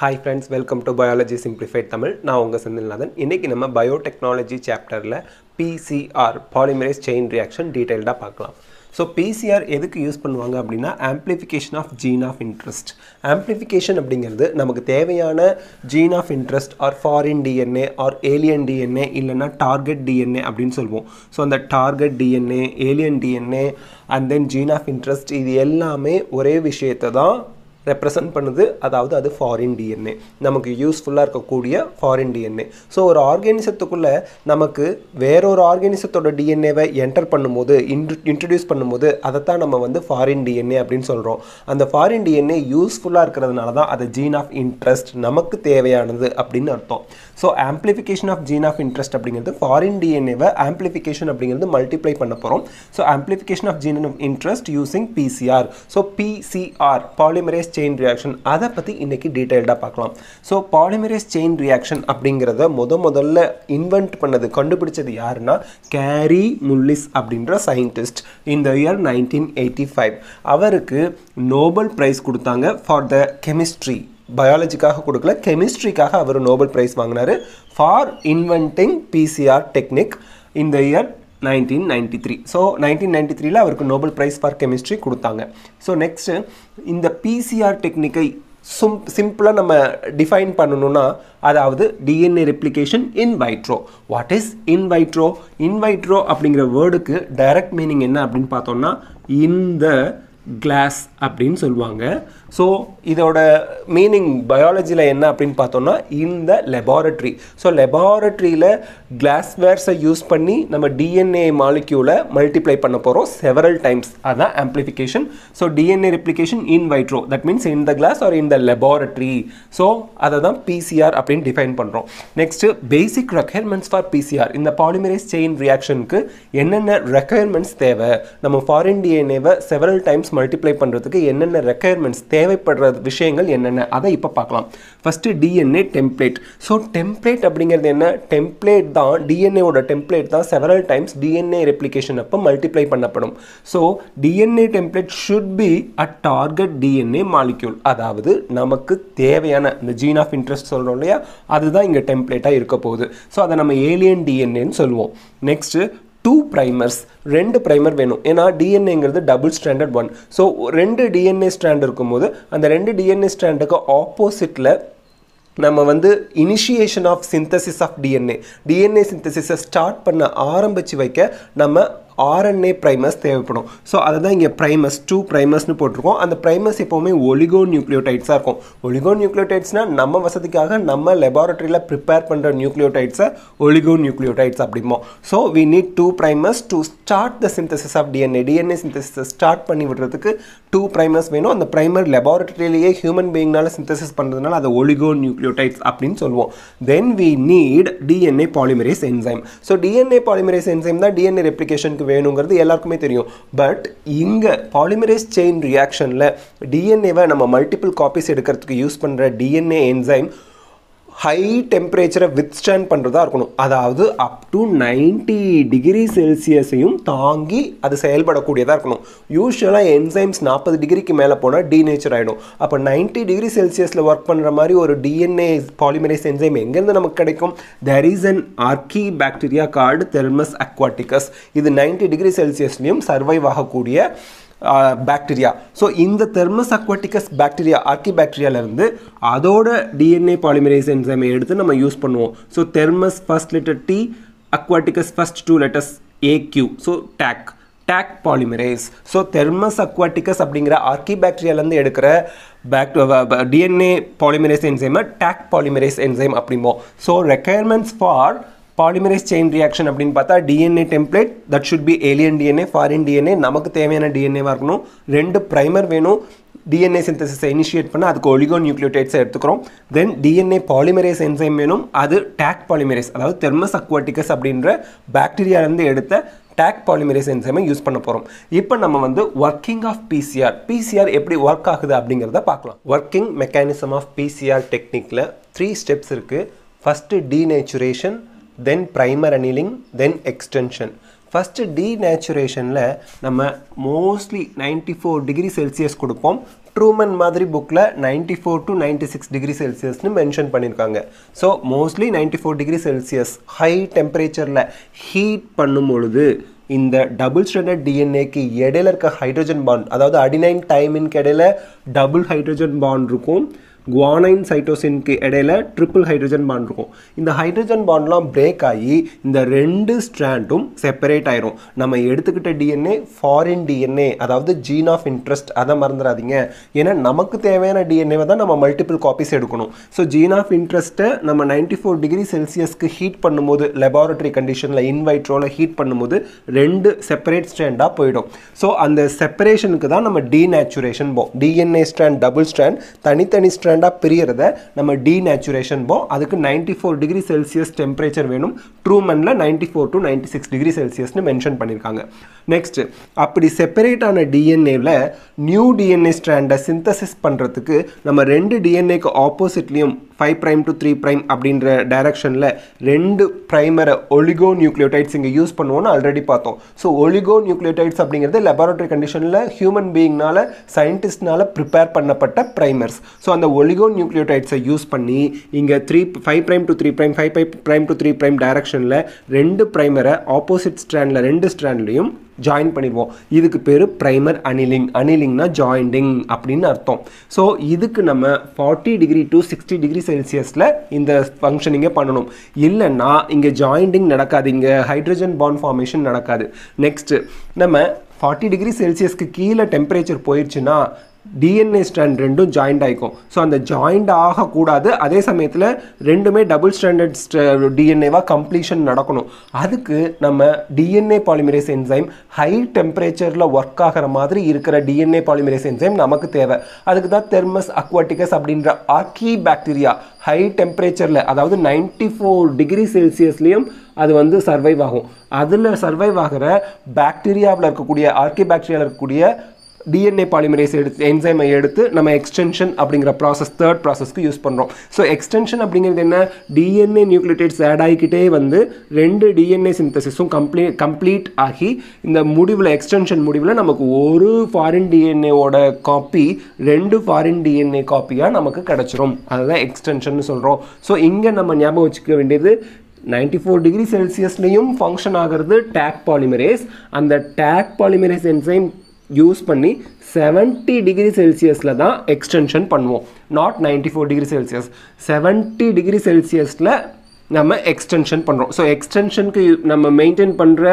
Hi friends welcome to biology simplified Tamil நான் உங்கள் செந்தில்நாதன். இன்றைக்கி நம்ம பயோடெக்னாலஜி சாப்டரில் பிசிஆர் பாலிமரேஸ் செயின் ரியாக்ஷன் டீட்டெயில்டாக பார்க்கலாம். ஸோ பிசிஆர் எதுக்கு யூஸ் பண்ணுவாங்க அப்படின்னா amplification of gene of interest amplification அப்படிங்கிறது நமக்கு தேவையான gene of interest or foreign DNA or alien DNA இல்லைன்னா டார்கெட் டிஎன்ஏ அப்படின்னு சொல்லுவோம். ஸோ அந்த target DNA alien DNA and then gene of interest இது எல்லாமே ஒரே விஷயத்தை தான் ரெப்ரசன்ட் பண்ணுது அதாவது அது ஃபாரின் டிஎன்ஏ நமக்கு யூஸ்ஃபுல்லாக இருக்கக்கூடிய ஃபாரின் டிஎன்ஏ ஸோ ஒரு ஆர்கானிசத்துக்குள்ளே நமக்கு வேறொரு ஆர்கானிசத்தோட டிஎன்ஏவை என்டர் பண்ணும்போது இன்ட்ரு இன்ட்ரடியூஸ் பண்ணும்போது அதைத்தான் நம்ம வந்து ஃபாரின் டிஎன்ஏ அப்படின்னு சொல்கிறோம் அந்த ஃபாரின் டிஎன்ஏ யூஸ்ஃபுல்லாக இருக்கிறதுனால தான் அது ஜீன் ஆஃப் இன்ட்ரெஸ்ட் நமக்கு தேவையானது அப்படின்னு அர்த்தம். So amplification of gene of interest அப்படிங்கிறது ஃபாரின் டிஎன்ஏவை ஆம்ப்ளிஃபிகேஷன் அப்படிங்கிறது மல்டிப்ளை பண்ண போகிறோம் so amplification of gene of interest using PCR so PCR polymerase chain reaction அதை பற்றி இன்றைக்கி டீட்டெயில்டாக பார்க்கலாம். ஸோ பாலிமரேஸ் செயின் ரியாக்ஷன் அப்படிங்கிறத முத முதல்ல இன்வென்ட் பண்ணது கண்டுபிடிச்சது யாருன்னா கேரி முல்லிஸ் அப்படின்ற சயின்டிஸ்ட் இந்த இயர் நைன்டீன் எயிட்டி ஃபைவ் அவருக்கு நோபல் ப்ரைஸ் கொடுத்தாங்க ஃபார் த கெமிஸ்ட்ரி பயாலஜிக்காக கொடுக்கல கெமிஸ்ட்ரிக்காக அவர் நோபல் ப்ரைஸ் வாங்கினார் ஃபார் இன்வென்டிங் பிசிஆர் டெக்னிக் இந்த year nineteen ninety three so nineteen ninety த்ரீல அவருக்கு நோபல் ப்ரைஸ் ஃபார் கெமிஸ்ட்ரி கொடுத்தாங்க. ஸோ நெக்ஸ்ட்டு இந்த பிசிஆர் டெக்னிக்கை சும் சிம்பிளாக நம்ம டிஃபைன் பண்ணணும்னா அதாவது DNA replication in vitro what is in vitro in vitro அப்படிங்கிற வேர்டுக்கு டைரக்ட் மீனிங் என்ன அப்படின்னு பார்த்தோம்னா இந்த கிளாஸ் அப்படின்னு சொல்லுவாங்க. ஸோ இதோட மீனிங் பயாலஜியில் என்ன அப்படின்னு பார்த்தோம்னா இந்த லெபார்ட்ரி ஸோ லெபார்ட்ரியில் கிளாஸ்வேர்ஸை யூஸ் பண்ணி நம்ம டிஎன்ஏ மாலிக்யூலை மல்டிப்ளை பண்ண போகிறோம் செவரல் டைம்ஸ் அதுதான் amplification so DNA replication in vitro that means in the glass or in the laboratory so அதை தான் பிசிஆர் அப்படின்னு டிஃபைன் பண்ணுறோம் next basic requirements for PCR இந்த பாலிமரைஸ் செயின் ரியாக்ஷனுக்கு என்னென்ன ரெக்யர்மெண்ட்ஸ் தேவை? நம்ம ஃபாரின் டிஎன்ஏவை செவரல் டைம்ஸ் மல்டிப்ளை பண்ணுறதுக்கு என்னென்ன ரெக்குயர்மெண்ட்ஸ் தேவைப்படுற விஷயங்கள் என்னென்ன? அதை இப்போ பார்க்கலாம். First DNA template so template அப்படிங்கிறது என்ன? டெம்ப்ளேட் தான் டிஎன்ஏவோட டெம்ப்ளேட் தான் செவரல் டைம்ஸ் டிஎன்ஏ ரெப்ளிகேஷன் அப்போ மல்டிப்ளை பண்ணப்படும். So DNA template should be a target DNA molecule அதாவது நமக்கு தேவையான இந்த ஜீன் ஆஃப் இன்ட்ரெஸ்ட் சொல்கிறோம் இல்லையா? அதுதான் இங்கே டெம்ப்ளேட்டாக இருக்க போகுது. ஸோ அதை நம்ம ஏலியன் டிஎன்ஏன்னு சொல்லுவோம். நெக்ஸ்ட்டு டூ ப்ரைமர்ஸ் ரெண்டு ப்ரைமர் வேணும். ஏன்னா டிஎன்ஏங்கிறது டபுள் ஸ்டாண்டர்ட் ஒன் ஸோ ரெண்டு டிஎன்ஏ ஸ்டாண்ட் இருக்கும்போது அந்த ரெண்டு டிஎன்ஏ ஸ்டாண்டுக்கு ஆப்போசிட்டில் நம்ம வந்து initiation of synthesis of DNA DNA சிந்தசிஸை start பண்ண ஆரம்பித்து வைக்க நம்ம ஆர்என்ஏ ப்ரைமஸ் தேவைப்படும். ஸோ அதை தான் இங்கே ப்ரைமஸ் டூ ப்ரைமர்ஸ்னு போட்டிருக்கோம். அந்த ப்ரைமஸ் எப்போவுமே ஒலிகோ நியூக்ளியோடைட்ஸாக இருக்கும். ஒலிகோ நியூக்ளியோடைட்ஸ்னால் நம்ம வசதிக்காக நம்ம லெபார்ட்டரியில் ப்ரிப்பேர் பண்ணுற நியூக்ளியோடைட்ஸை oligonucleotides அப்படிமோ so we need two primers to start the synthesis of DNA DNA சிந்தசிஸை start பண்ணி விடுறதுக்கு டூ ப்ரைமஸ் வேணும். அந்த ப்ரைமர் லெபார்ட்டரியிலேயே ஹியூமன் பீயிங்னால சிந்தசிஸ் பண்ணுறதுனால அதை ஒலிகோ நியூக்ளியோடைட்ஸ் அப்படின்னு சொல்லுவோம். Then we need DNA polymerase enzyme so DNA polymerase enzyme தான் டிஎன்ஏ ரெப்ளிகேஷனுக்கு வேணுங்கிறது எல்லாருக்குமே தெரியும். பட் இங்கே பாலிமரேஸ் செயின் ரியாக்ஷனில் டிஎன்ஏவை நம்ம மல்டிபிள் காப்பீஸ் எடுக்கிறதுக்கு யூஸ் பண்ணுற டிஎன்ஏ என்சைம் ஹை டெம்பரேச்சரை வித்ஸ்டாண்ட் பண்ணுறதா இருக்கணும். அதாவது அப் டு நைன்டி டிகிரி செல்சியஸையும் தாங்கி அது செயல்படக்கூடியதாக இருக்கணும். யூஸ்வலாக என்சைம்ஸ் நாற்பது டிகிரிக்கு மேலே போனால் டீநேச்சர் ஆகிடும் அப்போ நைன்டி டிகிரி செல்சியஸில் ஒர்க் பண்ணுற மாதிரி ஒரு டிஎன்ஏ பாலிமரைஸ் என்சைம் எங்கேருந்து நமக்கு கிடைக்கும்? There is an archaebacteria called Thermus aquaticus இது நைன்டி டிகிரி செல்சியஸ்லேயும் சர்வைவ் ஆகக்கூடிய பாக்டீரியா ஸோ இந்த தெர்மஸ் அக்வாட்டிகஸ் பாக்டீரியா ஆர்கி பாக்டீரியாவிலேருந்து அதோட டிஎன்ஏ பாலிமரைஸ் என்சைமை எடுத்து நம்ம யூஸ் பண்ணுவோம். So Thermus first letter T aquaticus first two letters A Q so Taq Taq polymerase so Thermus aquaticus அப்படிங்கிற ஆர்கி பாக்டீரியாலேருந்து எடுக்கிற பேக் டிஎன்ஏ பாலிமரேஸ் என்சைமை Taq polymerase enzyme அப்படிம்போம். So requirements for polymerase chain reaction அப்படின்னு பார்த்தா DNA template that should be alien DNA foreign DNA நமக்கு தேவையான டிஎன்ஏவாக இருக்கணும். ரெண்டு ப்ரைமர் வேணும். டிஎன்ஏ சிந்தசிஸை இனிஷியேட் பண்ண அதுக்கு ஒலிகோ நியூக்ளியோடைட்ஸை எடுத்துக்கிறோம். தென் டிஎன்ஏ பாலிமரேஸ் என்சைம் வேணும். அது டேக் பாலிமரேஸ் அதாவது தெர்மஸ் அக்வாட்டிகஸ் அப்படின்ற பாக்டீரியாலேருந்து எடுத்த டேக் பாலிமரேஸ் என்சைமை யூஸ் பண்ண போகிறோம் இப்போ நம்ம வந்து ஒர்க்கிங் ஆஃப் பிசிஆர் பிசிஆர் எப்படி ஒர்க் ஆகுது அப்படிங்கிறத பார்க்கலாம். ஒர்க்கிங் மெக்கானிசம் ஆஃப் பிசிஆர் டெக்னிக்கில் த்ரீ ஸ்டெப்ஸ் இருக்குது first denaturation then primer annealing then extension first டீநேச்சுரேஷனில் நம்ம mostly ninety four degree Celsius கொடுப்போம். ட்ரூமன் மாதிரி புக்கில் ninety four to ninety six degree செல்சியஸ்னு mention பண்ணியிருக்காங்க so mostly ninety four degree Celsius high டெம்பரேச்சரில் heat பண்ணும் பொழுது இந்த டபுள் ஸ்டாண்டர்ட் டிஎன்ஏக்கு இடையில இருக்க ஹைட்ரஜன் பாண்ட் அதாவது அடினைன் டைமின் இடையில டபுள் ஹைட்ரஜன் பாண்ட் இருக்கும். குவானைன் சைட்டோசின்க்கு இடையில ட்ரிபிள் ஹைட்ரஜன் பாண்ட் இருக்கும். இந்த ஹைட்ரஜன் பாண்ட்லாம் பிரேக் ஆகி இந்த ரெண்டு ஸ்ட்ராண்டும் செப்பரேட் ஆயிரும். நம்ம எடுத்துக்கிட்ட டிஎன்ஏ ஃபாரின் டிஎன்ஏ அதாவது ஜீன் ஆஃப் இன்ட்ரெஸ்ட் அதை மறந்துடாதீங்க. ஏன்னா நமக்கு தேவையான டிஎன்ஏவை தான் நம்ம மல்டிபிள் காப்பீஸ் எடுக்கணும். ஸோ ஜீன் ஆஃப் இன்ட்ரெஸ்ட்டை நம்ம நைன்டி ஃபோர் டிகிரி செல்சியஸ்க்கு ஹீட் பண்ணும்போது லெபார்டரி கண்டிஷனில் இன்வைட்ரோவில் ஹீட் பண்ணும்போது ரெண்டு செப்பரேட் ஸ்ட்ராண்டாக போயிடும். ஸோ அந்த செப்பரேஷனுக்கு தான் நம்ம டீநேச்சுரேஷன் போம் டிஎன்ஏ ஸ்ட்ராண்ட் டபுள் ஸ்ட்ராண்ட் தனித்தனி ஸ்ட்ராண்டாக பிரியறத நம்ம டீநேச்சுரேஷன் போ. அதுக்கு ninety four degree Celsius temperature வேணும். ட்ரூமனில் ninety four to ninety six degree செல்சியஸ்னு mention பண்ணியிருக்காங்க நெக்ஸ்ட் அப்படி செப்பரேட் ஆன டிஎன்ஏவில் நியூ டிஎன்ஏ ஸ்ட்ராண்டை சிந்தசிஸ் பண்ணுறதுக்கு நம்ம ரெண்டு டிஎன்ஏக்கு ஆப்போசிட்லேயும் five prime to three prime அப்படின்ற டைரக்ஷனில் ரெண்டு ப்ரைமரை ஒலிகோ நியூக்ளியோடைட்ஸ் இங்கே யூஸ் பண்ணுவோம்னு ஆல்ரெடி பார்த்தோம். ஸோ ஒலிகோ நியூக்ளியோடைட்ஸ் அப்படிங்கிறது லெபார்டரி கண்டிஷனில் ஹியூமன் பீயிங்னால சயின்டிஸ்ட்னால ப்ரிப்பேர் பண்ணப்பட்ட ப்ரைமர்ஸ் ஸோ அந்த ஒலிகோ நியூக்ளியோடைட்ஸை யூஸ் பண்ணி இங்கே three five prime to three prime five five prime to three prime டைரக்ஷனில் ரெண்டு ப்ரைமரை ஆப்போசிட் ஸ்ட்ராண்டில் ரெண்டு ஸ்ட்ராண்ட்லேயும் ஜாயின் பண்ணிடுவோம். இதுக்கு பேர் ப்ரைமர் அனிலிங் அனிலிங்னா ஜாயிண்டிங் அப்படின்னு அர்த்தம். ஸோ இதுக்கு நம்ம forty degree to sixty degree செல்சியஸில் இந்த ஃபங்க்ஷனிங்கை பண்ணணும். இல்லைன்னா இங்கே ஜாயிண்டிங் நடக்காது. இங்கே ஹைட்ரஜன் பாண்ட் ஃபார்மேஷன் நடக்காது. நெக்ஸ்ட்டு நம்ம ஃபார்ட்டி டிகிரி செல்சியஸ்க்கு கீழே டெம்பரேச்சர் போயிடுச்சுன்னா டிஎன்ஏ ஸ்ட்ராண்ட் ரெண்டும் ஜாயிண்ட் ஆகிக்கும் ஸோ அந்த ஜாயிண்ட் ஆகக்கூடாது. அதே சமயத்தில் ரெண்டுமே டபுள் ஸ்டாண்டர்ட் டிஎன்ஏவாக கம்ப்ளீஷன் நடக்கணும். அதுக்கு நம்ம டிஎன்ஏ பாலிமரேஸ் என்சைம் ஹை டெம்பரேச்சரில் ஒர்க் ஆகிற மாதிரி இருக்கிற டிஎன்ஏ பாலிமரேஸ் என்சைம் நமக்கு தேவை. அதுக்கு தான் தெர்மஸ் அக்வாட்டிகஸ் அப்படின்ற ஆர்கி பாக்டீரியா ஹை டெம்பரேச்சரில் அதாவது நைன்டி ஃபோர் டிகிரி செல்சியஸ்லேயும் அது வந்து சர்வைவ் ஆகும். அதில் சர்வைவ் ஆகிற பாக்டீரியாவில் இருக்கக்கூடிய ஆர்கி பாக்டீரியாவில் இருக்கக்கூடிய டிஎன்ஏ பாலிமரேஸ் எடுத்து என்சைமை எடுத்து நம்ம எக்ஸ்டென்ஷன் அப்படிங்கிற ப்ராசஸ் தேர்ட் ப்ராசஸ்க்கு யூஸ் பண்ணுறோம் ஸோ எக்ஸ்டென்ஷன் அப்படிங்கிறது என்ன? டிஎன்ஏ நியூக்ளியோடைட்ஸ் ஆட் ஆகிக்கிட்டே வந்து ரெண்டு டிஎன்ஏ சிந்தசிஸும் கம்ப்ளீட் கம்ப்ளீட் ஆகி இந்த முடிவில் எக்ஸ்டென்ஷன் முடிவில் நமக்கு ஒரு ஃபாரின் டிஎன்ஏவோட காப்பி ரெண்டு ஃபாரின் டிஎன்ஏ காப்பியாக நமக்கு கிடச்சிரும். அதுதான் எக்ஸ்டென்ஷன் சொல்கிறோம் ஸோ இங்கே நம்ம ஞாபகம் வச்சுக்க வேண்டியது நைன்டி ஃபோர் டிகிரி செல்சியஸ்லேயும் ஃபங்க்ஷன் ஆகிறது டேக் பாலிமரேஸ் அந்த டேக் பாலிமரேஸ் என்சைம் யூஸ் பண்ணி செவன்ட்டி டிகிரி செல்சியஸில் தான் எக்ஸ்டென்ஷன் பண்ணுவோம். Not ninety four degree Celsius seventy degree செல்சியஸில் நம்ம எக்ஸ்டென்ஷன் பண்ணுறோம் ஸோ எக்ஸ்டென்ஷனுக்கு நம்ம மெயின்டைன் பண்ணுற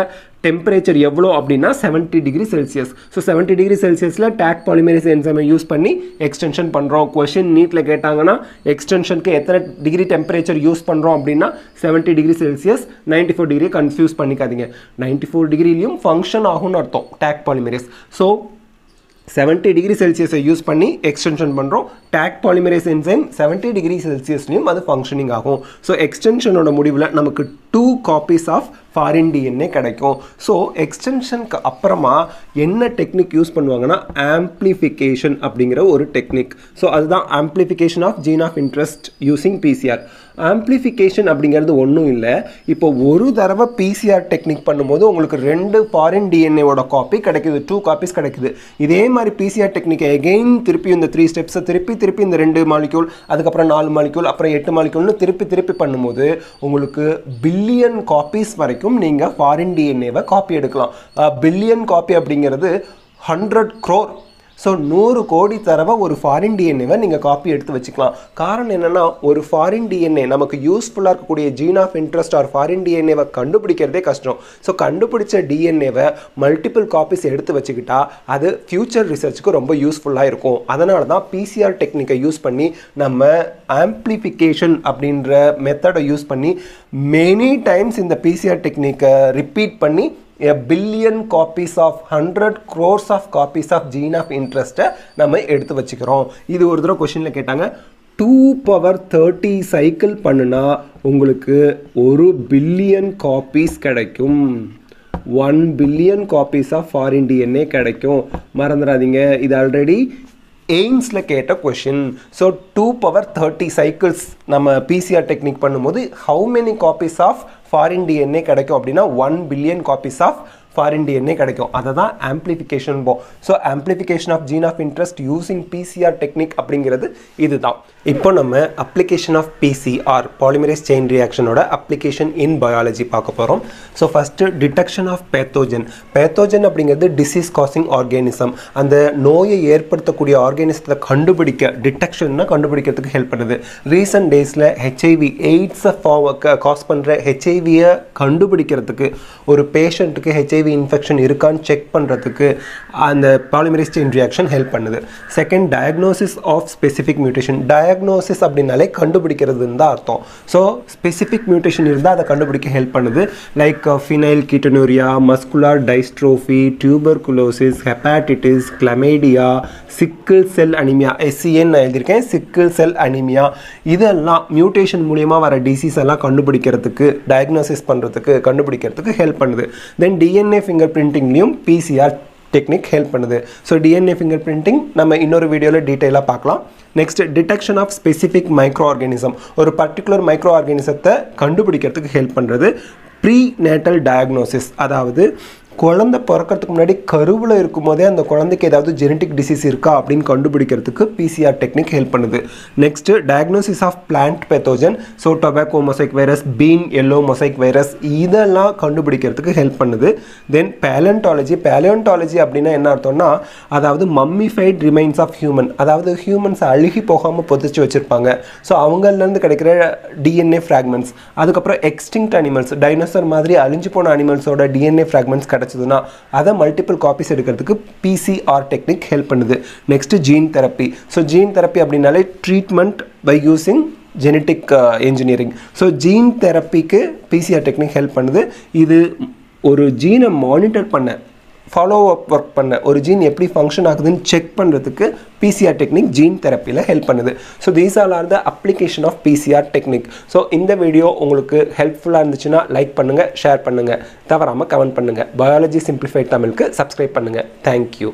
டெம்பரேச்சர் எவ்வளோ அப்படின்னா seventy degree Celsius so seventy degree செல்சியஸில் டேக் பாலிமரேஸ் என்சைமை யூஸ் பண்ணி எக்ஸ்டென்ஷன் பண்ணுறோம் கொஷின் நீட்டில் கேட்டாங்கன்னா எக்ஸ்டென்ஷனுக்கு எத்தனை டிகிரி டெம்பரேச்சர் யூஸ் பண்ணுறோம் அப்படின்னா seventy degree Celsius ninety four degree confuse பண்ணிக்காதீங்க. நைன்டி ஃபோர் டிகிரிலையும் ஃபங்க்ஷன் ஆகும்னு அர்த்தம் Taq polymerase so seventy degree செல்சியஸை யூஸ் பண்ணி எக்ஸ்டென்ஷன் பண்ணுறோம் Taq polymerase enzyme seventy degree செல்சியஸ்லையும் அது ஃபங்க்ஷனிங் ஆகும். ஸோ எக்ஸ்டென்ஷனோட முடிவில் நமக்கு two copies of foreign DNA கிடைக்கும். ஸோ எக்ஸ்டென்ஷனுக்கு அப்புறமா என்ன டெக்னிக் யூஸ் பண்ணுவாங்கன்னா ஆம்ப்ளிஃபிகேஷன் அப்படிங்கிற ஒரு டெக்னிக் ஸோ அதுதான் amplification of gene of interest using PCR amplification அப்படிங்கிறது ஒன்றும் இல்லை. இப்போ ஒரு தடவை பிசிஆர் டெக்னிக் பண்ணும்போது உங்களுக்கு ரெண்டு ஃபாரின் டிஎன்ஏவோட காப்பி கிடைக்குது டூ காப்பீஸ் கிடைக்குது. இதே மாதிரி பிசிஆர் டெக்னிக்கை எகெயின் திருப்பி இந்த த்ரீ ஸ்டெப்ஸை திருப்பி திருப்பி இந்த ரெண்டு மாலிக்யூல் அதுக்கப்புறம் நாலு மாலிக்யூல் அப்புறம் எட்டு மாலிக்யூல்னு திருப்பி திருப்பி பண்ணும்போது உங்களுக்கு பில்லியன் காப்பீஸ் வரைக்கும் நீங்கள் ஃபாரின் டிஎன்ஏவை காப்பி எடுக்கலாம். பில்லியன் காப்பி அப்படிங்கிறது ஹண்ட்ரட் க்ரோர் ஸோ நூறு கோடி தடவை ஒரு ஃபாரின் டிஎன்ஏவை நீங்கள் காப்பி எடுத்து வச்சுக்கலாம். காரணம் என்னென்னா ஒரு ஃபாரின் டிஎன்ஏ நமக்கு யூஸ்ஃபுல்லாக இருக்கக்கூடிய gene of interest or foreign டிஎன்ஏவை கண்டுபிடிக்கிறதே கஷ்டம். ஸோ கண்டுபிடிச்ச டிஎன்ஏவை மல்டிபிள் காப்பீஸ் எடுத்து வச்சுக்கிட்டா அது ஃப்யூச்சர் ரிசர்ச்சுக்கு ரொம்ப யூஸ்ஃபுல்லாக இருக்கும். அதனால தான் பிசிஆர் டெக்னிக்கை யூஸ் பண்ணி நம்ம ஆம்ப்ளிஃபிகேஷன் அப்படின்ற மெத்தடை யூஸ் பண்ணி மெனி டைம்ஸ் இந்த பிசிஆர் டெக்னிக்கை ரிப்பீட் பண்ணி a billion copies of 100 crores of copies of gene of interest நம்ம எடுத்து வச்சுக்கிறோம். இது ஒரு தடவை கொஷினில் கேட்டாங்க டூ பவர் தேர்ட்டி சைக்கிள் பண்ணுனா உங்களுக்கு ஒரு பில்லியன் காப்பீஸ் கிடைக்கும். One billion copies of foreign DNA கிடைக்கும். மறந்துடாதீங்க இது ஆல்ரெடி எய்ம்ஸில் கேட்ட question so two power thirty cycles நம்ம பிசிஆர் டெக்னிக் பண்ணும்போது how many copies of foreign DNA கிடைக்கும் அப்படின்னா one billion copies of foreign DNA கிடைக்கும். அதை தான் ஆம்ப்ளிஃபிகேஷன் போ so amplification of gene of interest using PCR technique அப்படிங்கிறது இதுதான். இப்போ நம்ம application of PCR polymerase chain ரியாக்ஷனோட application in biology பார்க்க போகிறோம் so first detection of pathogen pathogen அப்படிங்கிறது டிசீஸ் காசிங் ஆர்கானிசம் அந்த நோயை ஏற்படுத்தக்கூடிய ஆர்கானிசத்தை கண்டுபிடிக்க டிடெக்ஷன்னா கண்டுபிடிக்கிறதுக்கு ஹெல்ப் பண்ணுது. ரீசன்ட் டேஸில் ஹெச்ஐவி எய்ட்ஸை காஸ் பண்ணுற ஹெச்ஐவியை கண்டுபிடிக்கிறதுக்கு ஒரு பேஷண்ட்டுக்கு ஹெச்ஐவி இன்ஃபெக்ஷன் இருக்கான்னு செக் பண்ணுறதுக்கு அந்த பாலிமரேஸ் செயின் ரியாக்ஷன் ஹெல்ப் பண்ணுது. Second diagnosis of specific mutation diagnosis அப்படின்னாலே கண்டுபிடிக்கிறதுன்னு தான் அர்த்தம். ஸோ ஸ்பெசிஃபிக் மியூட்டேஷன் இருந்தால் அதை கண்டுபிடிக்க ஹெல்ப் பண்ணுது. Like phenylketonuria muscular dystrophy tuberculosis hepatitis chlamydia sickle cell anaemia S C எழுதியிருக்கேன். சிக்கிள் செல் அனிமியா இதெல்லாம் மியூட்டேஷன் மூலியமாக வர டிசீஸ் எல்லாம் கண்டுபிடிக்கிறதுக்கு டயக்னோசிஸ் பண்ணுறதுக்கு கண்டுபிடிக்கிறதுக்கு ஹெல்ப் பண்ணுது. தென் டிஎன்ஏ ஃபிங்கர் பிரிண்டிங்லேயும் பிசிஆர் டெக்னிக் ஹெல்ப் பண்ணுது. ஸோ டிஎன்ஏ ஃபிங்கர் பிரிண்டிங் நம்ம இன்னொரு வீடியோவில் டீட்டெயிலாக பார்க்கலாம். Next detection of specific microorganism ஒரு பர்டிகுலர் மைக்ரோ ஆர்கானிசத்தை கண்டுபிடிக்கிறதுக்கு ஹெல்ப் பண்ணுறது ப்ரீ நேட்டல் டயக்னோசிஸ் அதாவது குழந்தை பிறக்கிறதுக்கு முன்னாடி கருவில் இருக்கும்போதே அந்த குழந்தைக்கு ஏதாவது ஜெனட்டிக் டிசீஸ் இருக்கா அப்படின்னு கண்டுபிடிக்கிறதுக்கு பிசிஆர் டெக்னிக் ஹெல்ப் பண்ணுது next diagnosis of plant pathogen so tobacco mosaic virus bean yellow mosaic virus இதெல்லாம் கண்டுபிடிக்கிறதுக்கு ஹெல்ப் பண்ணுது. தென் பேலண்டாலஜி பேலியோன்டாலஜி அப்படின்னா என்ன அர்த்தம்னா அதாவது மம்மிஃபைட் ரிமைன்ஸ் ஆஃப் ஹியூமன் அதாவது ஹியூமன்ஸ் அழுகி போகாமல் பொதிச்சு வச்சுருப்பாங்க. ஸோ அவங்கலேருந்து கிடைக்கிற டிஎன்ஏ ஃப்ராக்மெண்ட்ஸ் அதுக்கப்புறம் எக்ஸ்டிங்க்ட் அனிமல்ஸ் டைனோசர் மாதிரி அழிஞ்சு போன அனிமல்ஸோட டிஎன்ஏ ஃப்ராக்மெண்ட்ஸ் கிடச்சிதுன்னா அதை மல்டிபிள் காப்பீஸ் எடுக்கிறதுக்கு பிசிஆர் டெக்னிக் ஹெல்ப் பண்ணுது. Next gene therapy so gene therapy அப்படின்னாலே treatment by using genetic engineering so gene தெரப்பிக்கு PCR technique help பண்ணுது. இது ஒரு ஜீனை மானிட்டர் பண்ண ஃபாலோ அப் ஒர்க் பண்ண ஒரு ஜீன் எப்படி ஃபங்க்ஷன் ஆகுதுன்னு செக் பண்ணுறதுக்கு பிசிஆர் டெக்னிக் ஜீன் தெரப்பியில் ஹெல்ப் பண்ணுது. So these all are the application of PCR technique so இந்த வீடியோ உங்களுக்கு ஹெல்ப்ஃபுல்லாக இருந்துச்சுன்னா லைக் பண்ணுங்கள் ஷேர் பண்ணுங்கள் தவறாமல் கமெண்ட் பண்ணுங்கள் பயாலஜி சிம்பிளிஃபைட் தமிழுக்கு சப்ஸ்கிரைப் பண்ணுங்கள் தேங்க்யூ